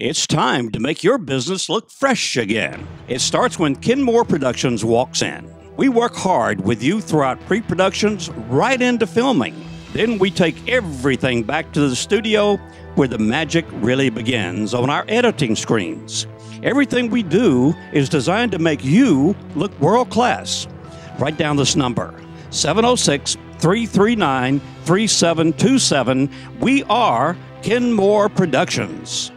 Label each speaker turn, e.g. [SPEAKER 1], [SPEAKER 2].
[SPEAKER 1] It's time to make your business look fresh again. It starts when Ken Moore Productions walks in. We work hard with you throughout pre productions right into filming. Then we take everything back to the studio where the magic really begins on our editing screens. Everything we do is designed to make you look world class. Write down this number 706 339 3727. We are Ken Moore Productions.